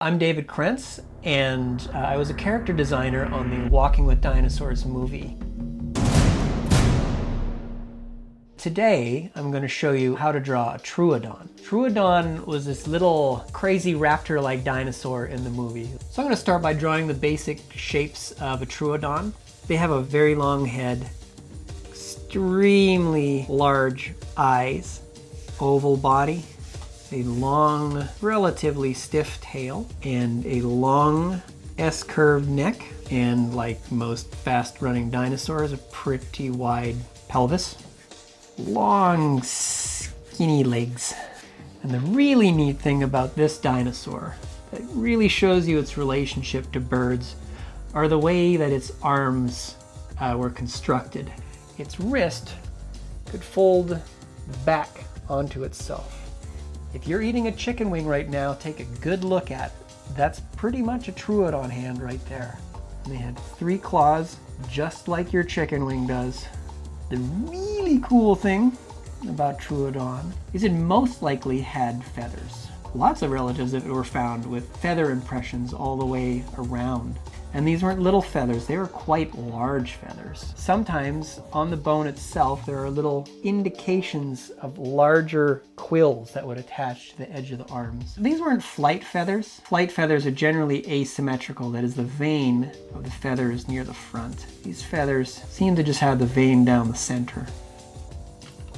I'm David Krentz, and uh, I was a character designer on the Walking with Dinosaurs movie. Today, I'm going to show you how to draw a Troodon. Troodon was this little crazy raptor-like dinosaur in the movie. So I'm going to start by drawing the basic shapes of a Troodon. They have a very long head, extremely large eyes, oval body, a long, relatively stiff tail, and a long S-curved neck, and like most fast-running dinosaurs, a pretty wide pelvis. Long, skinny legs. And the really neat thing about this dinosaur that really shows you its relationship to birds are the way that its arms uh, were constructed. Its wrist could fold back onto itself. If you're eating a chicken wing right now, take a good look at it. That's pretty much a Troodon hand right there. They had three claws, just like your chicken wing does. The really cool thing about Troodon is it most likely had feathers. Lots of relatives that were found with feather impressions all the way around. And these weren't little feathers, they were quite large feathers. Sometimes on the bone itself, there are little indications of larger quills that would attach to the edge of the arms. These weren't flight feathers. Flight feathers are generally asymmetrical, that is the vein of the feather is near the front. These feathers seem to just have the vein down the center.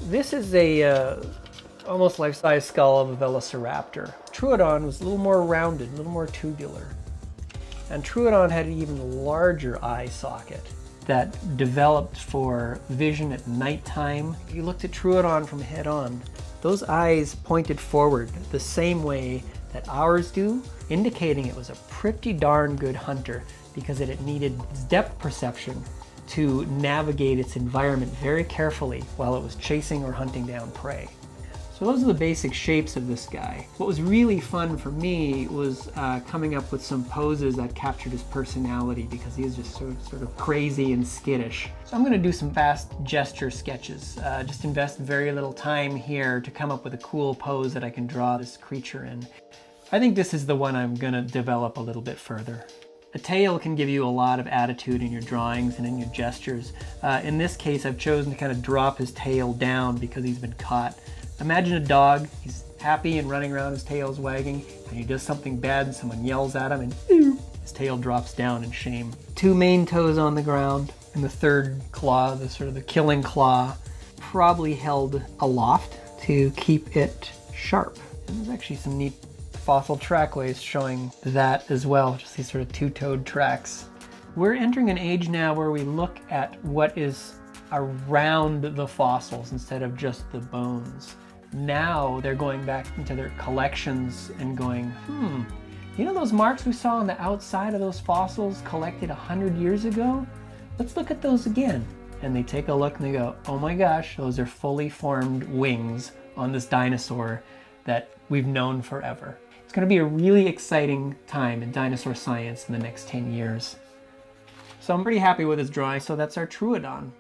This is a uh, almost life-size skull of a velociraptor. Troodon was a little more rounded, a little more tubular. And Troodon had an even larger eye socket that developed for vision at nighttime. If you looked at Troodon from head on, those eyes pointed forward the same way that ours do, indicating it was a pretty darn good hunter because it needed depth perception to navigate its environment very carefully while it was chasing or hunting down prey. So those are the basic shapes of this guy. What was really fun for me was uh, coming up with some poses that captured his personality because he is just sort of, sort of crazy and skittish. So I'm gonna do some fast gesture sketches. Uh, just invest very little time here to come up with a cool pose that I can draw this creature in. I think this is the one I'm gonna develop a little bit further. A tail can give you a lot of attitude in your drawings and in your gestures. Uh, in this case, I've chosen to kind of drop his tail down because he's been caught. Imagine a dog, he's happy and running around, his tail's wagging, and he does something bad and someone yells at him and his tail drops down in shame. Two main toes on the ground, and the third claw, the sort of the killing claw, probably held aloft to keep it sharp. And there's actually some neat fossil trackways showing that as well, just these sort of two-toed tracks. We're entering an age now where we look at what is around the fossils instead of just the bones now they're going back into their collections and going, hmm, you know those marks we saw on the outside of those fossils collected 100 years ago? Let's look at those again. And they take a look and they go, oh my gosh, those are fully formed wings on this dinosaur that we've known forever. Going to be a really exciting time in dinosaur science in the next 10 years. So I'm pretty happy with this drawing, so that's our Troodon.